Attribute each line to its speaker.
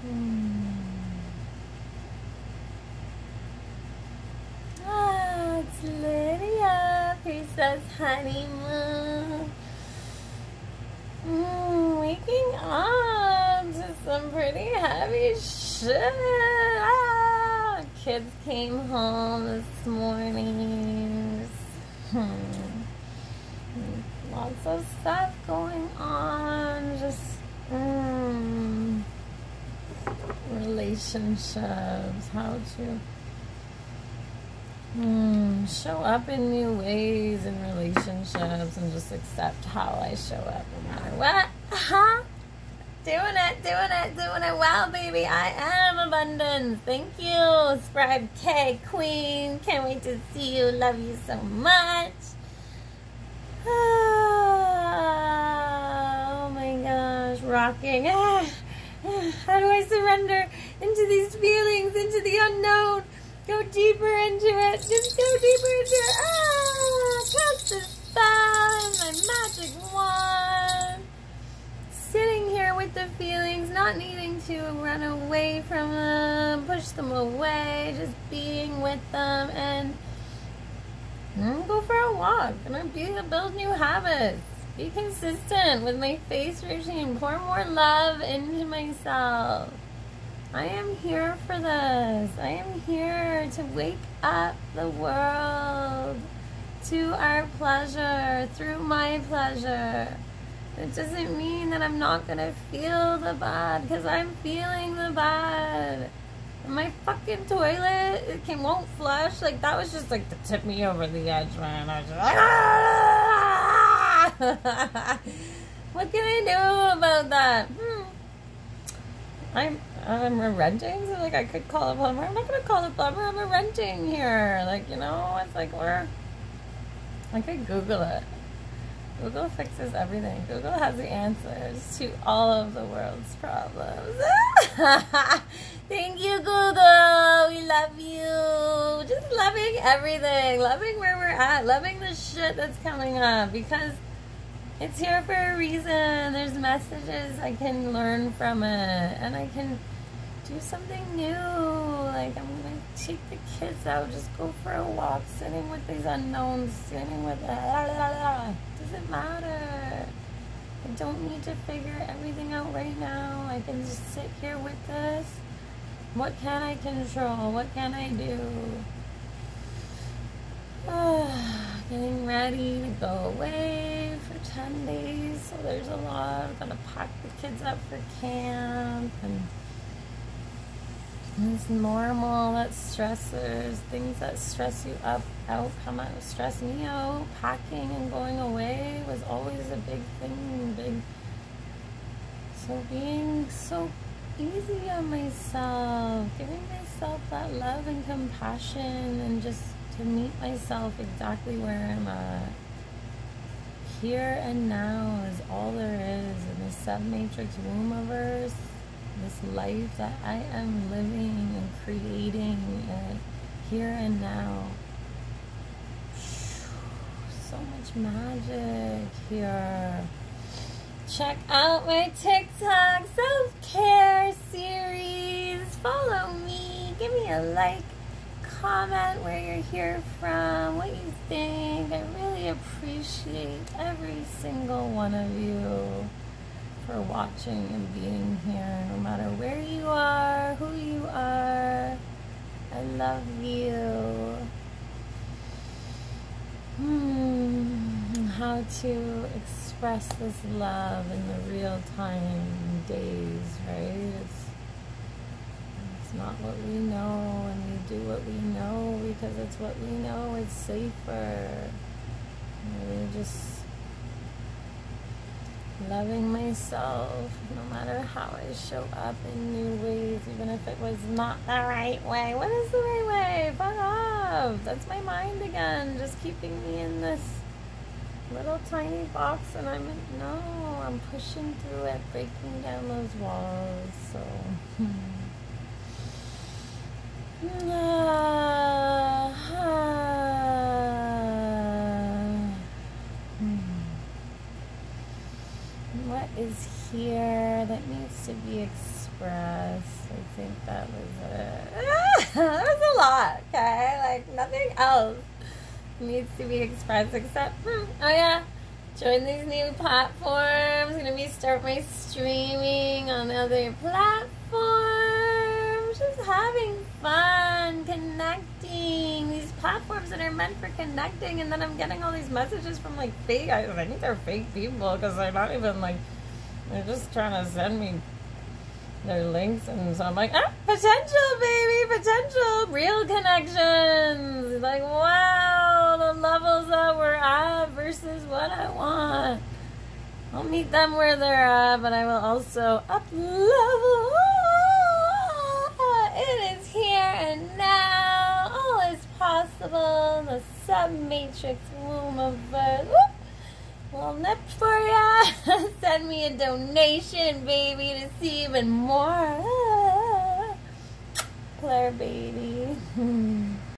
Speaker 1: Hmm. Ah, it's Lydia, Princess Honeymoon. Mm, waking up to some pretty heavy shit. Ah, kids came home this morning. Hmm. Lots of stuff going on. Just mm, relationships. How to mm, show up in new ways in relationships and just accept how I show up no matter what. Huh? Doing it, doing it, doing it well, baby. I am abundance. Thank you, Scribe K Queen. Can't wait to see you. Love you so much. Oh my gosh, rocking. How do I surrender into these feelings, into the unknown? Go deeper into it. Just go deeper into it. Ah, cast the spell, my magic wand. Sitting here with the feelings, not needing to run away from them, push them away, just being with them and go for a walk. And I'm gonna build new habits. Be consistent with my face routine. Pour more love into myself. I am here for this. I am here to wake up the world to our pleasure, through my pleasure. It doesn't mean that I'm not gonna feel the bad, because I'm feeling the bad. My fucking toilet, it can, won't flush. Like, that was just like to tip me over the edge, man. I was just like, ah! what can I do about that? Hmm. I'm I'm renting, so like I could call a plumber. I'm not gonna call a plumber. I'm a renting here. Like you know, it's like we're. I could Google it. Google fixes everything. Google has the answers to all of the world's problems. Thank you, Google. We love you. Just loving everything. Loving where we're at. Loving the shit that's coming up because it's here for a reason. There's messages I can learn from it and I can do something new. Like I'm gonna take the kids out, just go for a walk, sitting with these unknowns, sitting with la la la la. Doesn't matter. I don't need to figure everything out right now. I can just sit here with this. What can I control? What can I do? Getting ready to go away for 10 days. So there's a lot. I'm gonna pack the kids up for camp and it's normal that stressors, things that stress you up, out, come out, stress me out. Packing and going away was always a big thing, big. So being so easy on myself, giving myself that love and compassion, and just to meet myself exactly where I'm at. Here and now is all there is in the submatrix wombiverse this life that I am living and creating and here and now. So much magic here. Check out my TikTok self care series. Follow me. Give me a like. Comment where you're here from, what you think. I really appreciate every single one of you for watching and being here, no matter where you are, who you are. I love you. Hmm, how to express this love in the real time days, right? It's, it's not what we know, and we do what we know because it's what we know. It's safer. we just loving myself no matter how I show up in new ways, even if it was not the right way. What is the right way? Fuck off. That's my mind again, just keeping me in this little tiny box, and I'm no, I'm pushing through it, breaking down those walls. So. is here that needs to be expressed. I think that was it. that was a lot, okay? Like nothing else needs to be expressed except, hmm, oh yeah, join these new platforms. I'm Gonna be start my streaming on other platforms. Just having fun. Platforms that are meant for connecting, and then I'm getting all these messages from like fake. I, I think they're fake people because they're not even like. They're just trying to send me their links, and so I'm like, ah, potential, baby, potential, real connections. Like, wow, the levels that we're at versus what I want. I'll meet them where they're at, but I will also up level. It is here and now. Possible. The sub matrix womb of birth. Well, nip for ya. Send me a donation, baby, to see even more. Claire, baby.